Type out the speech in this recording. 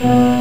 Mm-hmm.